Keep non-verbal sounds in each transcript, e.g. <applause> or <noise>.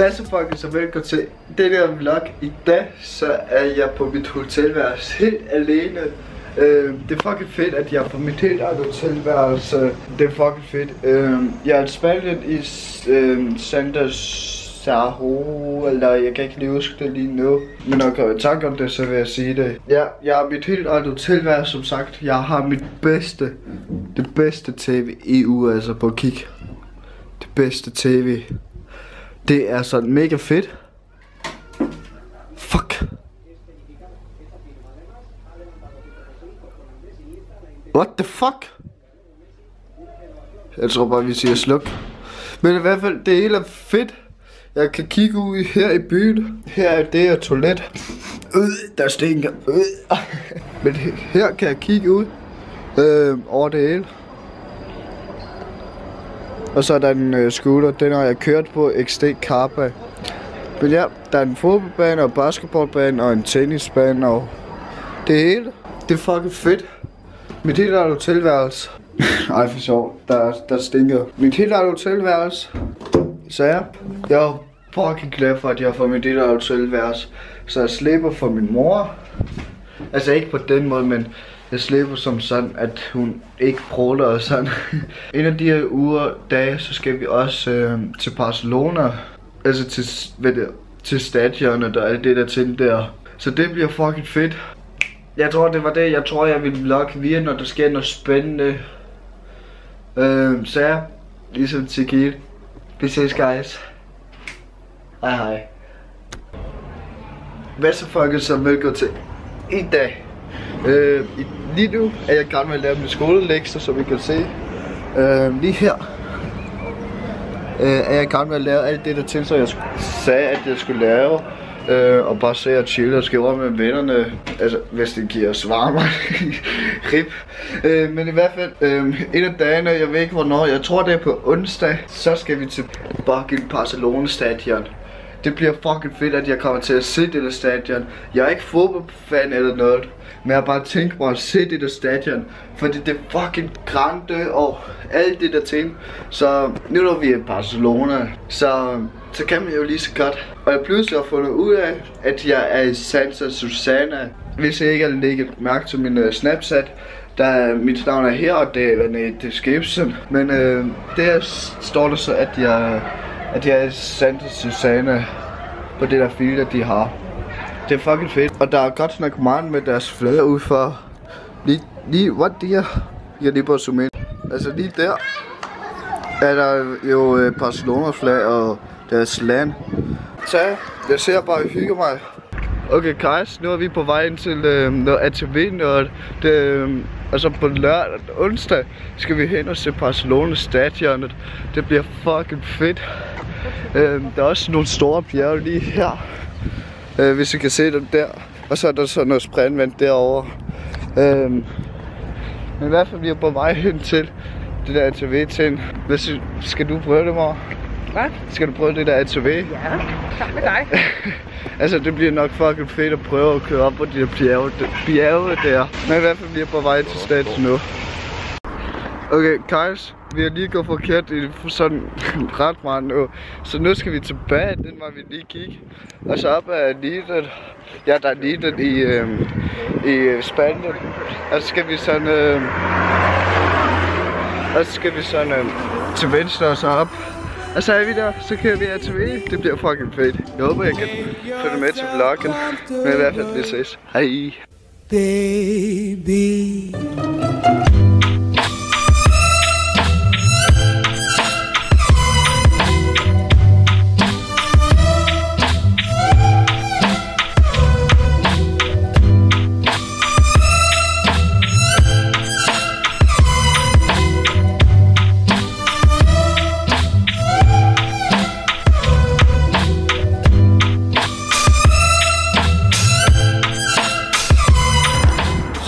Hvad så folkens, og velkommen til det her vlog. I dag så er jeg på mit hotelværelse helt alene. Øh, det er fucking fedt, at jeg er på mit helt eget hotelværelse. Det er fucking fedt. Øh, jeg er i Spanien i øh, Santa Saho, eller jeg kan ikke lige huske det lige nu. Men når jeg kommer i tanke om det, så vil jeg sige det. Ja, jeg har mit helt eget hotelværelse, som sagt. Jeg har mit bedste, det bedste tv i EU, altså på kig. Det bedste tv. Det er sådan mega fedt. Fuck. What the fuck? Jeg tror bare, vi siger sluk. Men i hvert fald, det hele er fedt. Jeg kan kigge ud her i byen. Her er det her toilet. Øh, der stinker. Øh. Men her kan jeg kigge ud. Øh, over det hele. Og så er der en øh, scooter, den har jeg kørt på XD Carpa. Men ja, der er en fodboldbane og basketballbane og en tennisbane og det hele. Det er fucking fedt. Mit helt eget hotelværelse. <laughs> Ej, for sjov. Der, der stinker. Mit helt eget hotelværelse. Så ja, jeg er fucking glad for, at jeg har fået mit helt eget hotelværelse. Så jeg slipper for min mor. Altså ikke på den måde, men jeg slipper som sådan, at hun ikke prøver og sådan. <laughs> en af de her uger, dage, så skal vi også øh, til Barcelona. Altså til, hvad det, til stadionet og alt det der ting der. Så det bliver fucking fedt. Jeg tror, det var det. Jeg tror, jeg vil vlogge via, når der sker noget spændende. Øh, så ja, ligesom til Kiel. Vi ses, guys. Hej hej. Hvad så folket, så velkommen til i dag. Øh, lige nu er jeg i gang med at lave min skolelektier, som I kan se. Øh, lige her øh, er jeg i gang med at lave alt det der til, så jeg sagde, at jeg skulle lave. Øh, og bare se og chille og skrive med vennerne, altså hvis det giver svar mig, <laughs> rip. Øh, men i hvert fald, øh, en af dagene, jeg ved ikke hvornår, jeg tror det er på onsdag, så skal vi til fucking Barcelona stadion. Det bliver fucking fedt, at jeg kommer til at se det der stadion. Jeg er ikke fodboldfan eller noget, men jeg bare tænkt mig at se det der stadion. Fordi det er fucking grande og alt det der ting. Så nu når vi er i Barcelona, så, så kan man jo lige så godt. Og jeg pludselig har fundet ud af, at jeg er i Santa Susana. Hvis jeg ikke har lægget mærke til min uh, Snapchat, der mit navn er her, og det er René Description. Men øh, der står der så, at jeg, at jeg er Santa Susanna på det der filter, de har. Det er fucking fedt. Og der er godt nok meget med deres flader ud for. Lige, lige, what der? Jeg lige på at zoome ind. Altså lige der er der jo øh, Barcelona flag og deres land. Så jeg ser bare og hygger mig. Okay, guys, nu er vi på vej ind til øh, noget ATV noget. Det, øh, og så på lørdag onsdag skal vi hen og se Barcelona stadionet. Det bliver fucking fedt. Øh, der er også nogle store bjerge lige her. Øh, hvis I kan se dem der. Og så er der så noget sprændvand derovre. Øh, men i hvert fald vi er på vej hen til det der ATV-ting. Hvis, I- skal du prøve det, mor? Hvad? Skal du prøve det der ATV? Ja, sammen med dig. <laughs> altså, det bliver nok fucking fedt at prøve at køre op på de der bjerge, bjerge der. Men i hvert fald, vi er på vej til stats nu. Okay, guys, vi har lige gået forkert i sådan <laughs> ret meget nu. Så nu skal vi tilbage, den var vi lige gik. Og så op er Niden. Ja, der er Niden i, øh, i Spanien. Og så skal vi sådan... Øh, og så skal vi sådan øh, til venstre og så op. Og så er vi der, så kører vi ATV. Det bliver fucking fedt. Jeg håber, jeg kan følge med til vloggen. Men i hvert fald, vi ses. Hej. baby.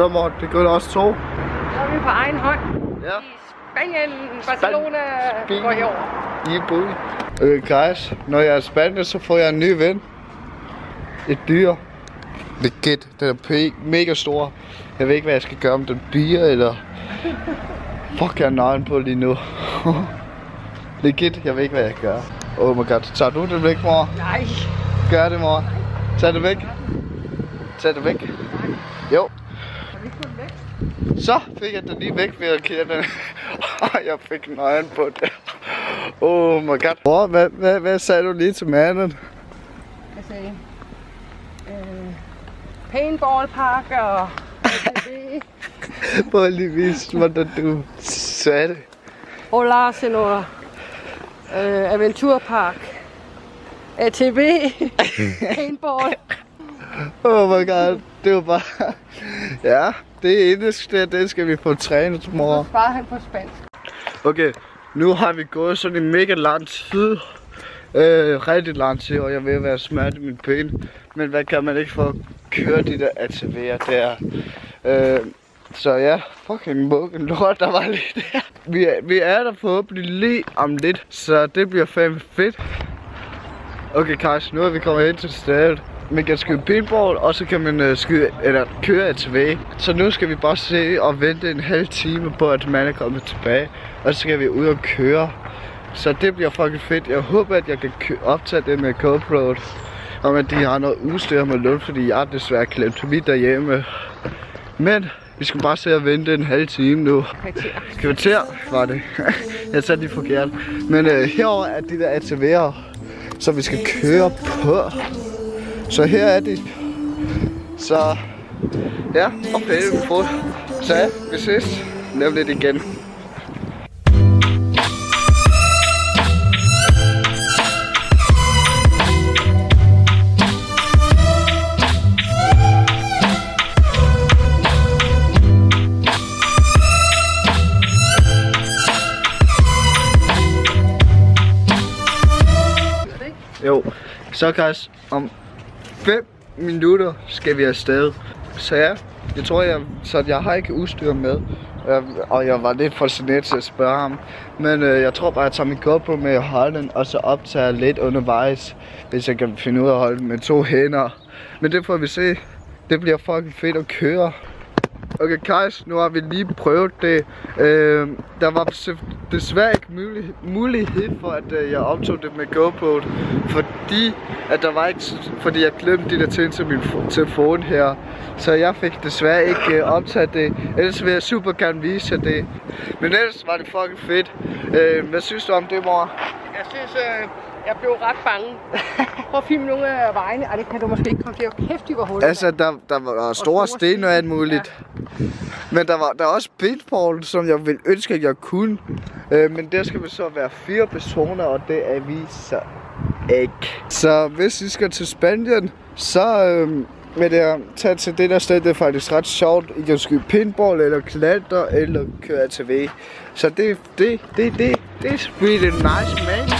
Så Morten, det går også to. Så er vi på egen hånd. Ja. I Spanien, Barcelona Span- går herover. I booty. Okay, guys. Når jeg er i Spanien, så får jeg en ny ven. Et dyr. Legit. Den er mega stor. Jeg ved ikke, hvad jeg skal gøre, om den bier, eller... Fuck, jeg er nøgen på lige nu. <laughs> Legit, jeg ved ikke, hvad jeg gør. Oh my god, tager du det væk, mor? Nej. Gør det, mor. Tag det væk. Tag det væk. Jo. Har vi ikke fået den væk? Så fik jeg den lige væk ved at kigge den. <laughs> Og jeg fik nøgen på det. Oh my god. Mor, hvad, hvad, hvad sagde du lige til manden? Jeg sagde, øh, paintballpark og <laughs> Prøv lige vise, hvordan du sagde det. og Larsen og øh, Aventurpark. ATV, <laughs> paintball. Oh my god. Det var bare... <laughs> Ja, det er engelsk, det, det skal vi få trænet, mor. Så svarede han på spansk. Okay, nu har vi gået sådan en mega lang tid. Øh, rigtig lang tid, og jeg vil være smert i min ben. Men hvad kan man ikke få køre de der ATV'er der? Øh, så ja, fucking muggen lort, der var lige der. Vi er, vi er der forhåbentlig lige om lidt, så det bliver fandme fedt. Okay, Kajs, nu er vi kommet hen til stedet. Man kan skyde pinball, og så kan man uh, skyde, eller køre ATV. Så nu skal vi bare se og vente en halv time på, at man er kommet tilbage. Og så skal vi ud og køre. Så det bliver fucking fedt. Jeg håber, at jeg kan optage det med GoPro. Om at de har noget udstyr med lund, fordi jeg er desværre klemt mit derhjemme. Men vi skal bare se og vente en halv time nu. Kvarter. Kvarter var det. <laughs> jeg sagde lige forkert. Men øh, herover er de der ATV'er, som vi skal køre på. Så her er de. Så ja, okay, vi får. Så ja, vi ses. Lav lidt igen. Jo, så guys, om 5 minutter skal vi afsted. Så ja, jeg tror, jeg, så jeg har ikke udstyr med. Jeg, og jeg var lidt for sådan til at spørge ham. Men øh, jeg tror bare, jeg tager min GoPro med i holder og så optager lidt undervejs, hvis jeg kan finde ud af at holde med to hænder. Men det får vi se. Det bliver fucking fedt at køre. Okay, guys, nu har vi lige prøvet det. Øh, der var desværre ikke mulig, mulighed for, at øh, jeg optog det med GoPro, fordi at der var ikke, fordi jeg glemte de der ting til min telefon her. Så jeg fik desværre ikke øh, optaget det. Ellers vil jeg super gerne vise jer det. Men ellers var det fucking fedt. Øh, hvad synes du om det, mor? Jeg synes, øh, jeg blev ret bange. Prøv at filme nogle af vejene. Ej, det kan du måske ikke komme til. Hold kæft, de var hullet. Altså, der, der var store store sten og alt sten, muligt. Men der var der var også paintball, som jeg ville ønske, at jeg kunne. Øh, men der skal vi så være fire personer, og det er vi så ikke. Så hvis I skal til Spanien, så øh, vil jeg tage til det der sted. Det er faktisk ret sjovt. I kan skyde paintball, eller klatre, eller køre ATV. Så det, det, det, det, det er really nice, man.